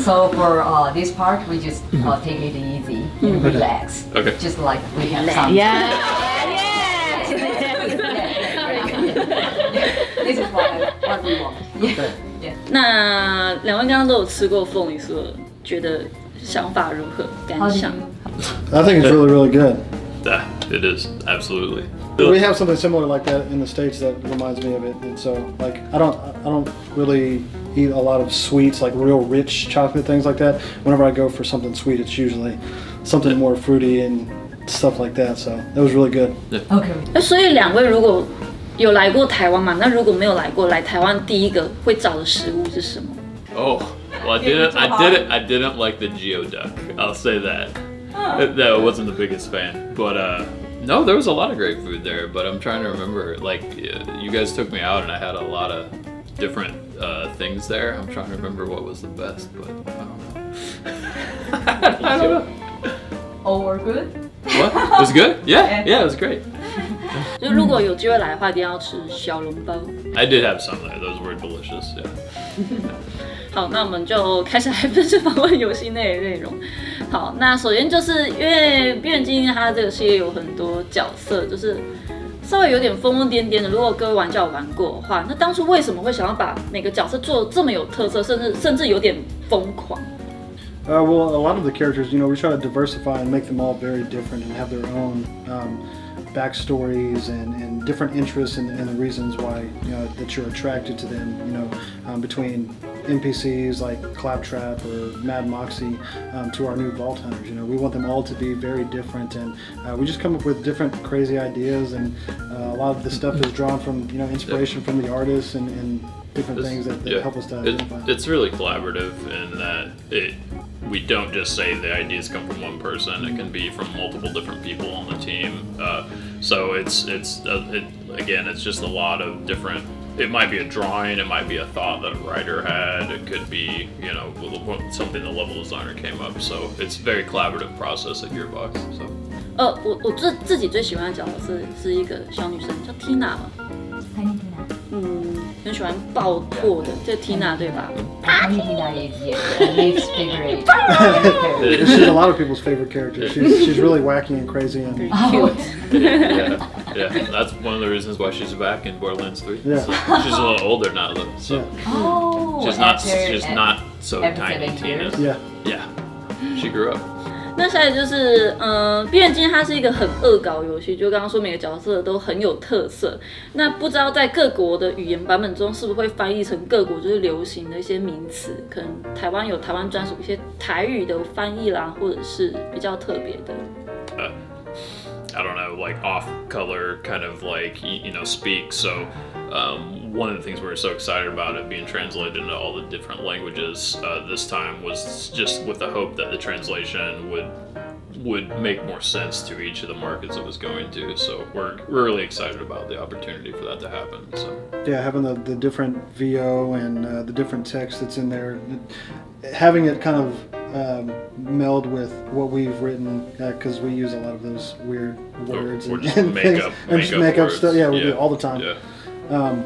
So for uh, this part, we just uh, take it easy and relax. Okay. Just like we have some. Yeah. This is what, I, what we want. Yeah. yeah. 那两位刚刚都有吃过凤梨酥了，觉得想法如何？感 How do 想？ you? I think it's really, really good. Yeah, it is absolutely. We have something similar like that in the states that reminds me of it, and so like I don't, I don't really eat a lot of sweets, like real rich chocolate things like that. Whenever I go for something sweet, it's usually something more fruity and stuff like that. So that was really good. Okay. 那所以两位如果有来过台湾嘛？那如果没有来过，来台湾第一个会找的食物是什么？ Oh, well, I didn't, I didn't, I didn't like the geoduck. I'll say that. That that I wasn't the biggest fan, but uh, no, there was a lot of great food there. But I'm trying to remember. Like, uh, you guys took me out, and I had a lot of different uh, things there. I'm trying to remember what was the best, but I don't know. I don't know. All were good. What? It was good? Yeah, yeah, it was great. 就如果有机会来的话，一定要吃小笼包。I did have some there. Those were delicious. Yeah. 好，那我们就开始来分析访问游戏内的内容。好，那首先就是因为《变形金刚》它这个系列有很多角色，就是 稍微有点疯疯癫癫的。如果各位玩家有玩过的话，那当初为什么会想要把每个角色做得这么有特色，甚至甚至有点疯狂？ Uh, well, a lot of the characters, you know, we try to diversify and make them all very different and have their own um, backstories and, and different interests and, and the reasons why you know that you're attracted to them. You know, um, between NPCs like Claptrap or Mad Moxxi um, to our new Vault Hunters. You know, we want them all to be very different, and uh, we just come up with different crazy ideas. And uh, a lot of the stuff is drawn from you know inspiration from the artists and, and different It's- things that, that yeah. help us to It- it's really collaborative in that it we don't just say the ideas come from one person. It can be from multiple different people on the team. Uh, so it's it's uh, it, again, it's just a lot of different It might be a drawing. It might be a thought that a writer had. It could be you know something the level designer came up. So it's a very collaborative process at Gearbox. So 呃，我我自自己最喜欢的角色是是一个小女生叫 Tina 嘛， Tiny Tina. 嗯， 很喜欢爆破的，这 Tina 对吧？ Tiny Tina is yeah, Liv's favorite. she's a lot of people's favorite character. She's, she's really wacky and crazy and Cute。yeah, yeah, that's one of the reasons why she's back in Borderlands 3. Yeah. So she's a little older now though. So. yeah, Oh, She's not. after- She's not so after tiny, seven Tina. years. yeah. Yeah, she grew up. 那下来就是，呃，《变金》它是一个很恶搞游戏，就刚刚说每个角色都很有特色。那不知道在各国的语言版本中，是不是会翻译成各国就是流行的一些名词？可能台湾有台湾专属一些台语的翻译啦，或者是比较特别的。I don't know, like off color kind of like you know speak. So um, one of the things we were so excited about it being translated into all the different languages uh, this time was just with the hope that the translation would would make more sense to each of the markets it was going to. So we're, we're really excited about the opportunity for that to happen. So. Yeah, having the, the different VO and uh, the different text that's in there, having it kind of um, meld with what we've written because we use a lot of those weird words or and, just and make things up- and just make up make up words. stuff. Yeah, we do Yeah. it all the time. Yeah. Um,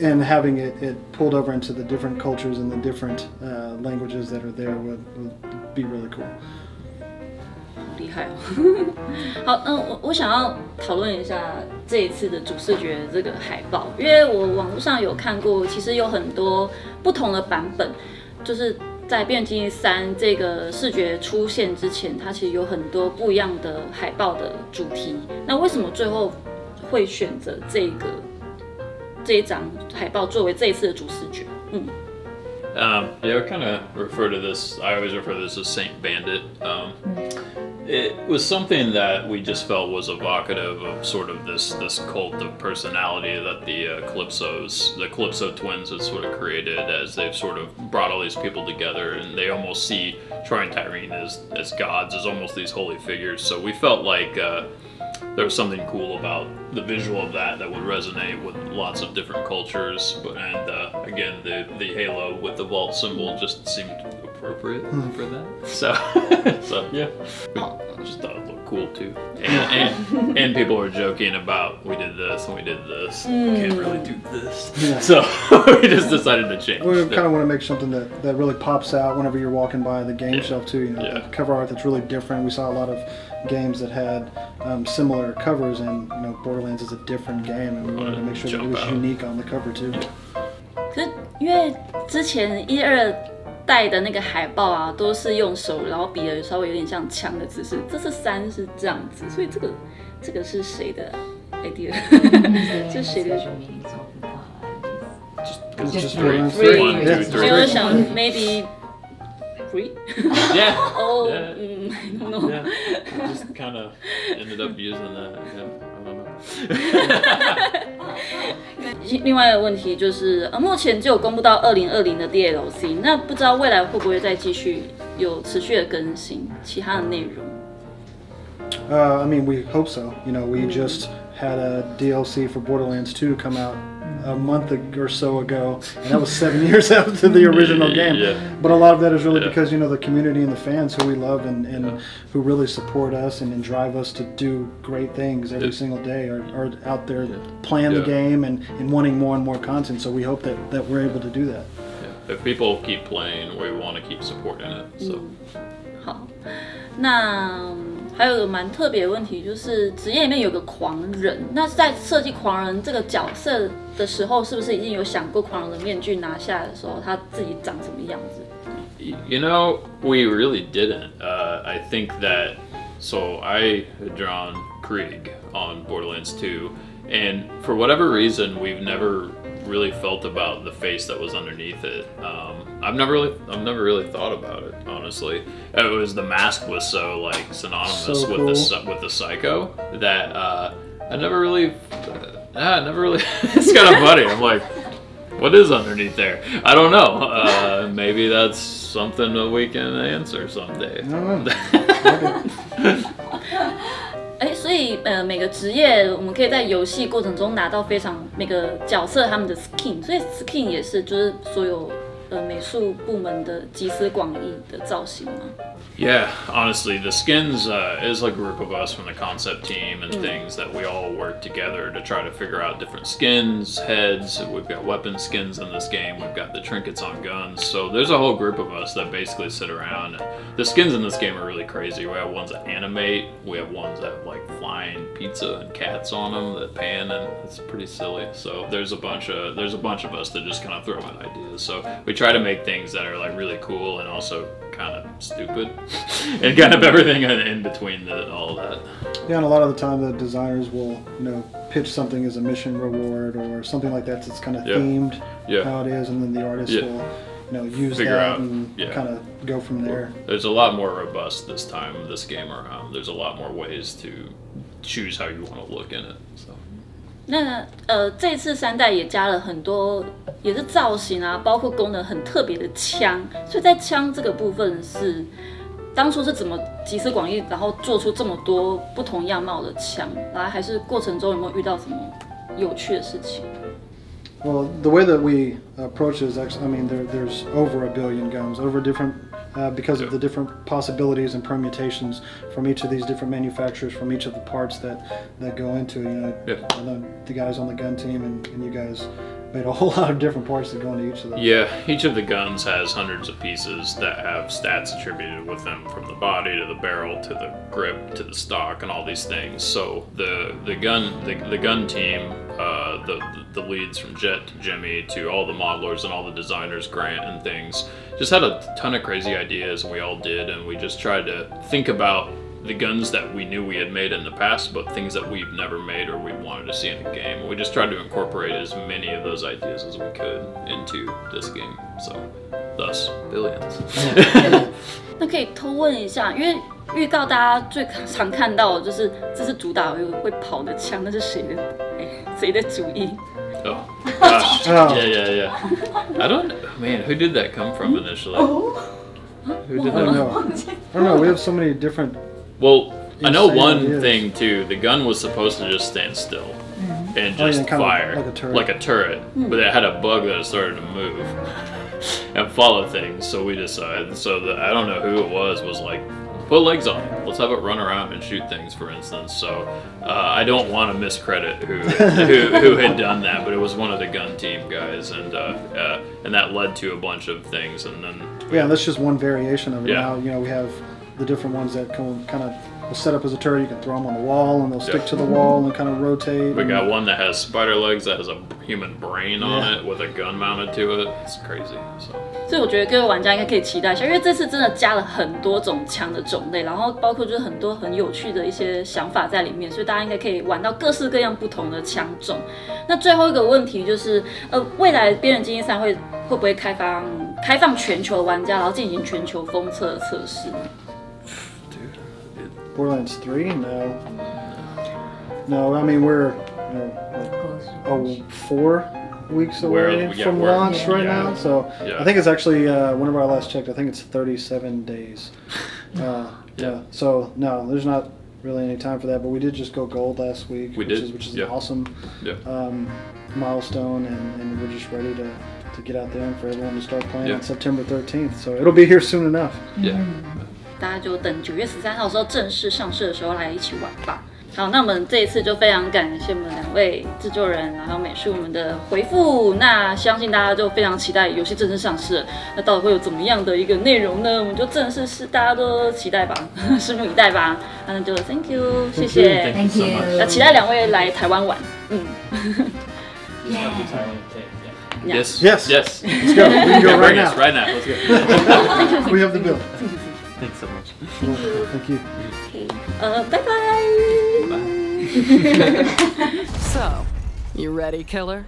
and having it, it pulled over into the different cultures and the different uh, languages that are there would, would be really cool. 厉害哦！好，那我我想要讨论一下这一次的主视觉这个海报，因为我网络上有看过，其实有很多不同的版本，就是 在《变形三》这个视觉出现之前，它其实有很多不一样的海报的主题。那为什么最后会选择这个这一张海报作为这一次的主视觉？嗯，Um, yeah, I kind of refer to this. I always refer to this as Saint Bandit. Um, it was something that we just felt was evocative of sort of this this cult of personality that the uh, Calypsos, the Calypso twins, had sort of created as they've sort of brought all these people together, and they almost see Troy and Tyreen as as gods, as almost these holy figures. So we felt like. Uh, there was something cool about the visual of that that would resonate with lots of different cultures. And uh, again, the the halo with the vault symbol just seemed appropriate for that. So so yeah, we just thought it looked cool. cool too. And, and, and people were joking about we did this and we did this. Can't really do this. Yeah. So we just decided to change. We it. kind of want to make something that, that really pops out whenever you're walking by the game Yeah. shelf too. You know, Yeah. the cover art that's really different. We saw a lot of games that had um, similar covers, and you know, Borderlands is a different game, and we wanted to make sure that it Jump was out. unique on the cover too. 可是因为之前一二 代的那个海报啊，都是用手，然后比的稍微有点像枪的姿势。这是三是这样子，所以这个这个是谁的 the It's Just just three. Three. One, two, Yeah. three. 没有想 maybe. 哦 Yeah. 嗯，I don't know。Yeah. Just kind of ended up using that. 另外一个问题就是，呃，目前只有公布到二零二零的 DLC，那不知道未来会不会再继续有持续的更新其他的内容？Uh, I mean, we hope so. You know, we just had a DLC for Borderlands 2 come out a month or so ago, and that was seven years after the original game. Yeah. But a lot of that is really yeah. because you know the community and the fans who we love and, and yeah. who really support us and, and, drive us to do great things every single day are, are out there playing the game and, and wanting more and more content. So we hope that, that we're able to do that. If people keep playing, we want to keep supporting it. So. 还有个蛮特别的问题，就是职业里面有个狂人，那在设计狂人这个角色的时候，是不是已经有想过狂人的面具拿下来的时候，他自己长什么样子？ Y- You know, we really didn't. Uh, I think that. So I had drawn Krieg on Borderlands 2, and for whatever reason, we've never really felt about the face that was underneath it. Um, I've never really, I've never really thought about it. Honestly, it was the mask was so like synonymous So with cool. the with the psycho that uh, I never really, uh, I never really. it's kind of funny. I'm like. What is underneath there? I don't know. Uh, maybe that's something that we can answer someday. don't know. 所以呃，每个职业我们可以在游戏过程中拿到非常每个角色他们的 skin，所以 skin 也是就是所有呃美术部门的集思广益的造型吗？ Yeah, honestly, the skins uh, is a group of us from the concept team and things that we all work together to try to figure out different skins, heads. We've got weapon skins in this game. We've got the trinkets on guns. So there's a whole group of us that basically sit around. The skins in this game are really crazy. We have ones that animate. We have ones that have like flying pizza and cats on them that pan, and it's pretty silly. So there's a bunch of there's a bunch of us that just kind of throw in ideas. So we try to make things that are like really cool and also kind of stupid, and kind of everything in, between the, all that. Yeah, and a lot of the time the designers will, you know, pitch something as a mission reward or something like that that's kind of Yeah. themed Yeah. how it is, and then the artist Yeah. will, you know, use Figure that out, and yeah. kind of go from there. There's a lot more robust this time this game around. There's a lot more ways to choose how you want to look in it. So. 那呃，这次三代也加了很多，也是造型啊，包括功能很特别的枪，所以在枪这个部分是当初是怎么集思广益，然后做出这么多不同样貌的枪，然后还是过程中有没有遇到什么有趣的事情？Well, the way that we approach is actually, I mean, there, there's over a billion guns, over different, uh, because of the different possibilities and permutations from each of these different manufacturers, from each of the parts that, that go into it. You know, Yeah. I know the guys on the gun team and, and you guys made a whole lot of different parts that go into each of them. Yeah, each of the guns has hundreds of pieces that have stats attributed with them from the body to the barrel to the grip to the stock and all these things. So the the gun the, the gun team, the the leads from Jet to Jimmy to all the modelers and all the designers, Grant and things, just had a ton of crazy ideas and we all did and we just tried to think about the guns that we knew we had made in the past, but things that we've never made or we wanted to see in a game. We just tried to incorporate as many of those ideas as we could into this game. So, thus, billions. 那可以偷问一下，因为 预告大家最常看到的就是这是主打有会跑的枪，那是谁的？哎，谁的主意？ oh, gosh. Oh. Yeah, yeah, yeah. I don't man, who did that come from initially? Who did I don't that? know. I don't know. We have so many different. Well, I know Insane one ideas. thing too. The gun was supposed to just stand still and Oh, yeah, just kind of fire like a turret. like a turret, but it had a bug that it started to move and follow things. So we decided. So the, I don't know who it was. Was like put legs on it. Let's have it run around and shoot things, for instance. So uh, I don't want to miscredit who, who who had done that, but it was one of the gun team guys, and uh, uh, and that led to a bunch of things, and then Yeah, that's just one variation of it. Yeah. Now, you know, we have the different ones that come kind of will set up as a turret. You can throw them on the wall, and they'll stick Yeah. to the wall and kind of rotate. we and- got one that has spider legs that has a human brain on Yeah. it with a gun mounted to it. It's crazy. So. 所以我觉得各位玩家应该可以期待一下，因为这次真的加了很多种枪的种类，然后包括就是很多很有趣的一些想法在里面，所以大家应该可以玩到各式各样不同的枪种。那最后一个问题就是，呃，未来边缘精英赛会会不会开放开放全球玩家，然后进行全球封测的测试呢？Borderlands 3? No. No, I mean, we're you know, like, Close. oh, four weeks We're- away yeah, from we're- launch right yeah. now. So Yeah. I think it's actually, uh, whenever I last checked, I think it's 37 days. Uh, yeah. So, no, there's not really any time for that, but we did just go gold last week, We which did, is, which is yeah. an awesome Yeah. um, milestone, and, and we're just ready to, to get out there and for everyone to start playing Yeah. on September 13th. So it'll be here soon enough. Yeah. 大家就等九月十三号的时候正式上市的时候来一起玩吧。好，那我们这一次就非常感谢我们两位制作人，然后美术们的回复。那相信大家就非常期待游戏正式上市了，那到底会有怎么样的一个内容呢？我们就正式是大家都期待吧，拭目以待吧。那就 Thank you，谢谢。Thank you. 那期待两位来台湾玩，嗯. Yes. Yes. Yes. Let's go. We can go right now. right now. Let's go. We have the bill. Thanks so much. Thank you. Thank you. Okay. Uh, bye bye. Bye. so, you ready, killer?